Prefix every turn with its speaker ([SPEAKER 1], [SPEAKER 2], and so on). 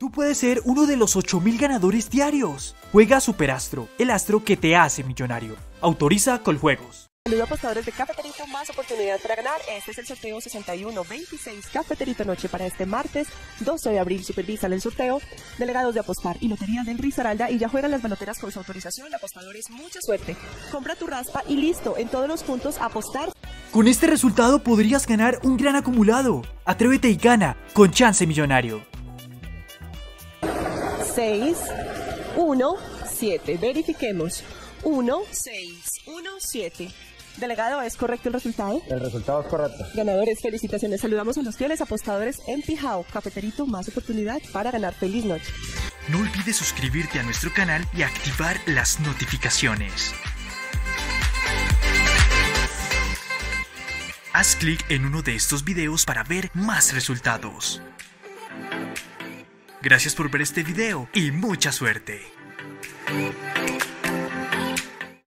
[SPEAKER 1] Tú puedes ser uno de los 8000 ganadores diarios. Juega Superastro, el astro que te hace millonario. Autoriza Coljuegos.
[SPEAKER 2] Saludos apostadores de Cafeterito, más oportunidad para ganar. Este es el sorteo 6126 Cafeterito Noche para este martes 12 de abril. Supervisan el sorteo delegados de apostar y Lotería del Risaralda y ya juegan las baloteras con su autorización. Apostadores, mucha suerte. Compra tu raspa y listo. En todos los puntos apostar.
[SPEAKER 1] Con este resultado podrías ganar un gran acumulado. Atrévete y gana con chance millonario.
[SPEAKER 2] 6, 1, 7. Verifiquemos. 1, 6, 1, 7. Delegado, ¿es correcto el resultado?
[SPEAKER 3] El resultado es correcto.
[SPEAKER 2] Ganadores, felicitaciones. Saludamos a los fieles apostadores en Pijao. Cafeterito, más oportunidad para ganar. Feliz noche.
[SPEAKER 1] No olvides suscribirte a nuestro canal y activar las notificaciones. Haz clic en uno de estos videos para ver más resultados. Gracias por ver este video y mucha suerte.